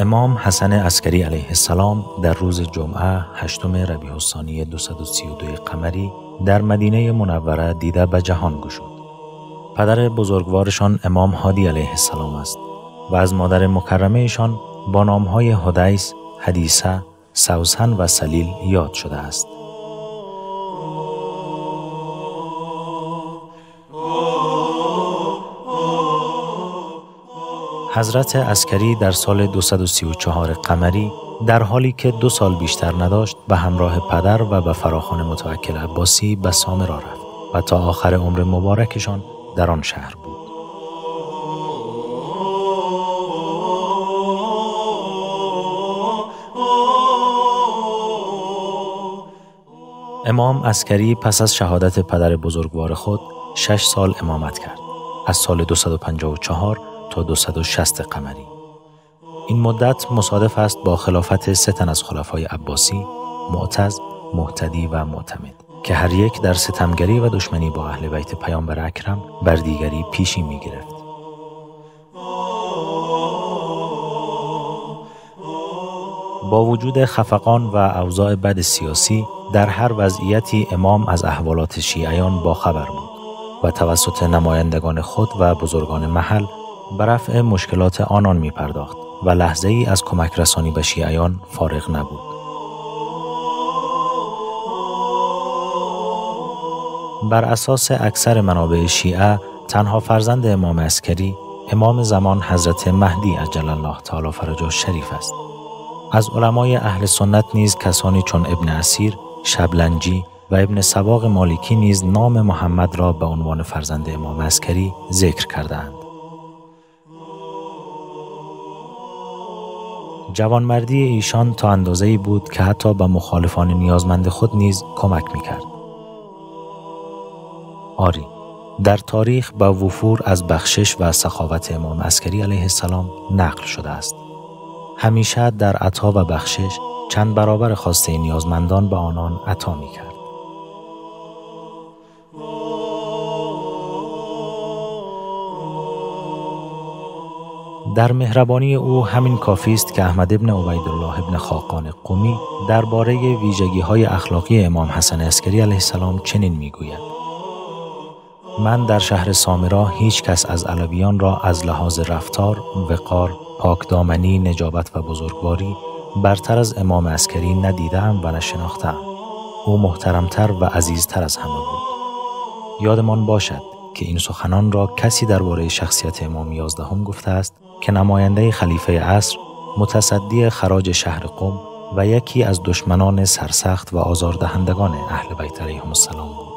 امام حسن عسکری علیه السلام در روز جمعه هشتم ربیع الثانی 232 قمری در مدینه منوره دیده به جهان گشود. پدر بزرگوارشان امام هادی علیه السلام است و از مادر مکرمه ایشان با نامهای هدیس، حدیثه، سوسن و سلیل یاد شده است. حضرت عسکری در سال 234 قمری در حالی که دو سال بیشتر نداشت به همراه پدر و به فراخان متوکل عباسی به سامرا رفت و تا آخر عمر مبارکشان در آن شهر بود. امام عسکری پس از شهادت پدر بزرگوار خود شش سال امامت کرد. از سال 254 تا 260 قمری. این مدت مصادف است با خلافت سه تن از خلفای عباسی، معتز، محتدی و معتمد که هر یک در ستمگری و دشمنی با اهل بیت پیامبر اکرم بر دیگری پیشی می گرفت. با وجود خفقان و اوضاع بد سیاسی در هر وضعیتی امام از احوالات شیعیان با خبر بود و توسط نمایندگان خود و بزرگان محل به رفع مشکلات آنان می پرداخت و لحظه ای از کمک رسانی به شیعیان فارغ نبود. بر اساس اکثر منابع شیعه تنها فرزند امام اسکری امام زمان حضرت مهدی عجل الله تعالی فرجه شریف است. از علمای اهل سنت نیز کسانی چون ابن اسیر، شبلنجی و ابن سباق مالکی نیز نام محمد را به عنوان فرزند امام اسکری ذکر کردند. جوانمردی ایشان تا اندازه‌ای بود که حتی به مخالفان نیازمند خود نیز کمک می‌کرد. آری، در تاریخ با وفور از بخشش و سخاوت امام عسکری علیه السلام نقل شده است. همیشه در عطا و بخشش چند برابر خواسته نیازمندان به آنان عطا می کرد. در مهربانی او همین کافی است که احمد ابن عبیدالله ابن خاقان قومی درباره ویژگی های اخلاقی امام حسن عسکری علیه السلام چنین می‌گوید من در شهر سامرا هیچ کس از علویان را از لحاظ رفتار، وقار، پاکدامنی، نجابت و بزرگواری برتر از امام عسکری ندیدم و نشناختم. او محترمتر و عزیزتر از همه بود. یادمان باشد که این سخنان را کسی درباره شخصیت امام یازدهم گفته است که نماینده خلیفه عصر متصدی خراج شهر قم و یکی از دشمنان سرسخت و آزاردهندگان اهل بیت علیهم السلام بود.